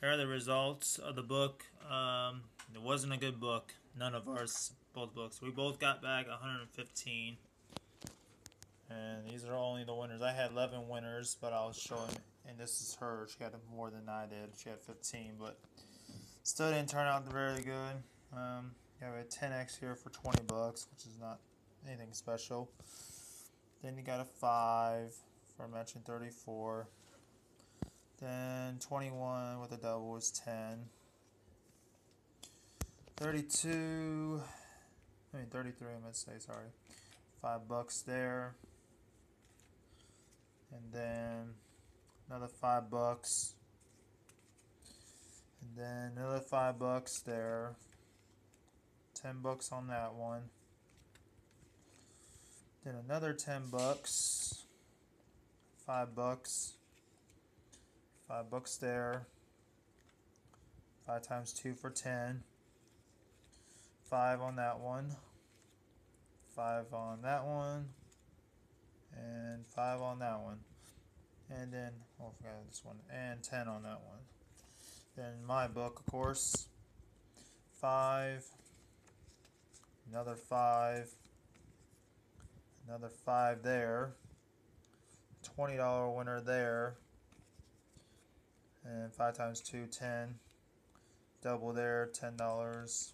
Here are the results of the book. Um, it wasn't a good book. None of ours, both books. We both got back 115. And these are only the winners. I had 11 winners, but I was showing, and this is her. She had more than I did. She had 15, but still didn't turn out very good. Um, you have a 10x here for 20 bucks, which is not anything special. Then you got a 5 for mentioned 34. Then 21 with a double is 10. 32, I mean 33, I to say, sorry. Five bucks there. And then another five bucks. And then another five bucks there. 10 bucks on that one. Then another 10 bucks. 5 bucks. 5 bucks there. 5 times 2 for 10. 5 on that one. 5 on that one. And 5 on that one. And then, oh, I forgot this one. And 10 on that one. Then my book, of course. 5. Another 5 Another five there. $20 winner there. And five times two, 10. Double there, $10.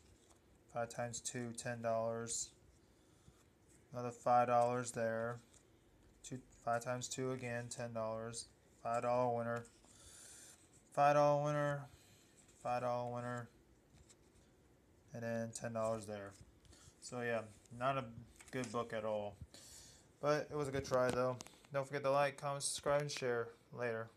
Five times two, $10. Another $5 there. Two, five times two again, $10. $5 winner. $5 winner. $5 winner. And then $10 there. So yeah, not a good book at all. But it was a good try though. Don't forget to like, comment, subscribe, and share. Later.